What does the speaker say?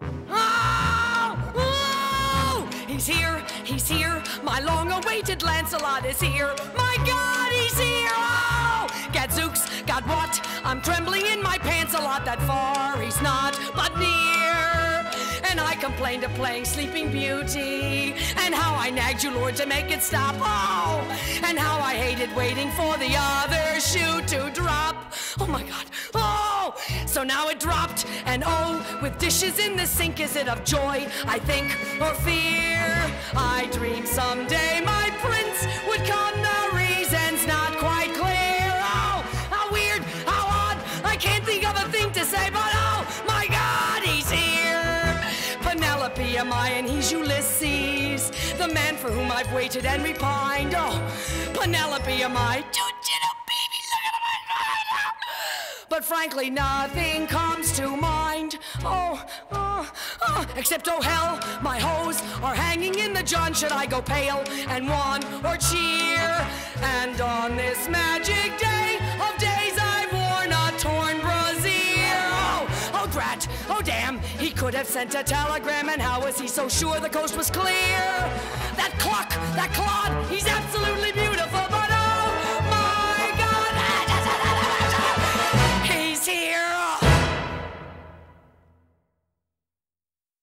Oh! Oh! He's here, he's here. My long awaited Lancelot is here. My God, he's here! Oh! Gadzooks, God what? I'm trembling in my pants a lot that far. He's not, but near. And I complained of playing Sleeping Beauty. And how I nagged you, Lord, to make it stop. Oh! And how I hated waiting for the other shoe to drop. Oh my God. Oh! So now it dropped. And oh, with dishes in the sink, is it of joy, I think, or fear? I dream someday my prince would come. The reason's not quite clear. Oh, how weird, how odd. I can't think of a thing to say, but oh my God, he's here. Penelope am I, and he's Ulysses, the man for whom I've waited and repined. Oh, Penelope am I. But frankly, nothing comes to mind. Oh, oh, oh, except oh hell, my hose are hanging in the John. Should I go pale and wan or cheer? And on this magic day of days, I've worn a torn brassiere. Oh, oh, drat, oh damn, he could have sent a telegram, and how was he so sure the coast was clear? That clock, that clod, he's absolutely